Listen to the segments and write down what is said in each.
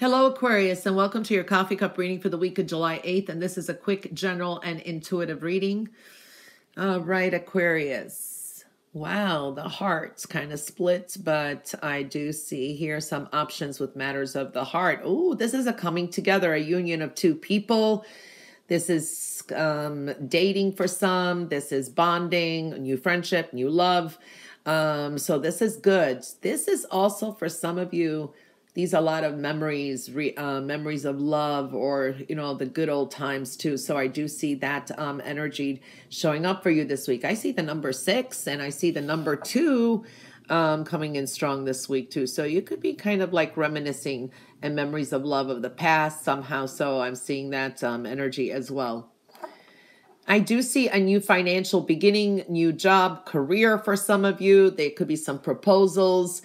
Hello, Aquarius, and welcome to your coffee cup reading for the week of July 8th. And this is a quick, general, and intuitive reading. All right, Aquarius. Wow, the heart's kind of split, but I do see here some options with matters of the heart. Oh, this is a coming together, a union of two people. This is um, dating for some. This is bonding, new friendship, new love. Um, so this is good. This is also for some of you these a lot of memories re, uh, memories of love or you know the good old times too. So i do see that um, energy showing up for you this week. I see the number six and i see the number two um, coming in strong this week too. So you could be kind of like reminiscing and memories of love of the past somehow. So i'm seeing that um, energy as well. I do see a new financial beginning, new job, career for some of you. There could be some proposals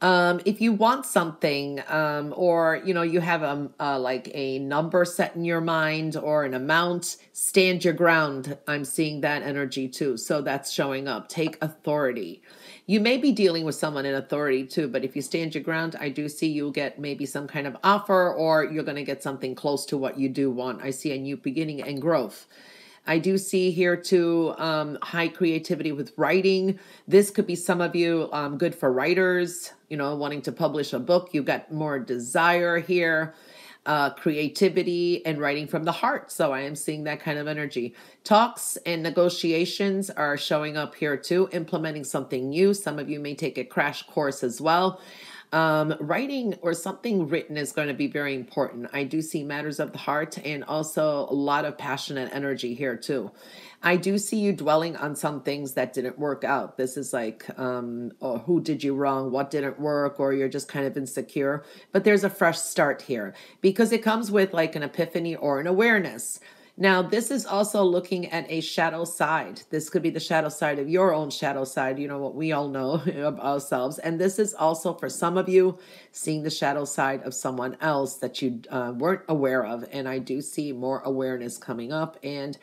um, if you want something, um, or you know, you have a, a like a number set in your mind or an amount, stand your ground. I'm seeing that energy too. So that's showing up. Take authority. You may be dealing with someone in authority too, but if you stand your ground, I do see you'll get maybe some kind of offer or you're going to get something close to what you do want. I see a new beginning and growth. I do see here too um, high creativity with writing. This could be some of you um, good for writers, you know, wanting to publish a book. You've got more desire here, uh, creativity, and writing from the heart. So I am seeing that kind of energy. Talks and negotiations are showing up here too, implementing something new. Some of you may take a crash course as well. Um, writing or something written is going to be very important. I do see matters of the heart and also a lot of passion and energy here too. I do see you dwelling on some things that didn't work out. This is like, um, oh, who did you wrong? What didn't work? Or you're just kind of insecure. But there's a fresh start here because it comes with like an epiphany or an awareness. Now, this is also looking at a shadow side. This could be the shadow side of your own shadow side, you know, what we all know of ourselves. And this is also for some of you seeing the shadow side of someone else that you uh, weren't aware of. And I do see more awareness coming up. And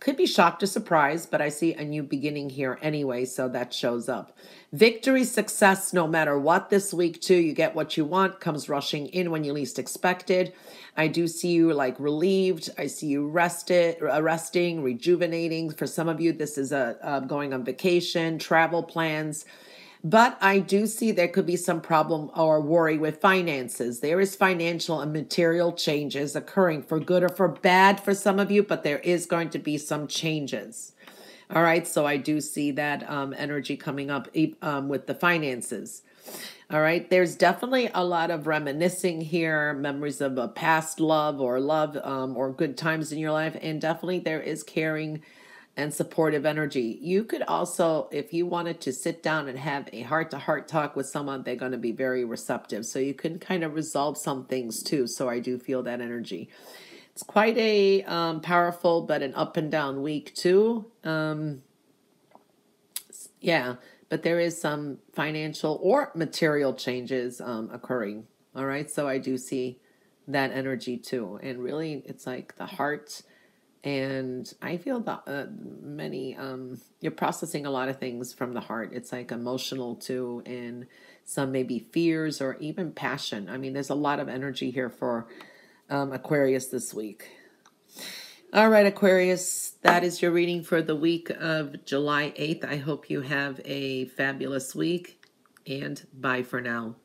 could be shocked or surprised, but I see a new beginning here anyway, so that shows up. Victory, success, no matter what this week, too. You get what you want, comes rushing in when you least expected. I do see you like relieved. I see you rested, uh, resting, rejuvenating. For some of you, this is a, a going on vacation, travel plans but I do see there could be some problem or worry with finances. There is financial and material changes occurring for good or for bad for some of you, but there is going to be some changes. All right, so I do see that um, energy coming up um, with the finances. All right, there's definitely a lot of reminiscing here, memories of a past love or love um, or good times in your life, and definitely there is caring and supportive energy. You could also, if you wanted to sit down and have a heart to heart talk with someone, they're going to be very receptive. So you can kind of resolve some things too. So I do feel that energy. It's quite a um, powerful but an up and down week too. Um, yeah, but there is some financial or material changes um, occurring. All right, so I do see that energy too. And really, it's like the heart and i feel that uh, many um, you're processing a lot of things from the heart. It's like emotional too and some maybe fears or even passion. I mean there's a lot of energy here for um, aquarius this week. All right aquarius that is your reading for the week of july 8th i hope you have a fabulous week and bye for now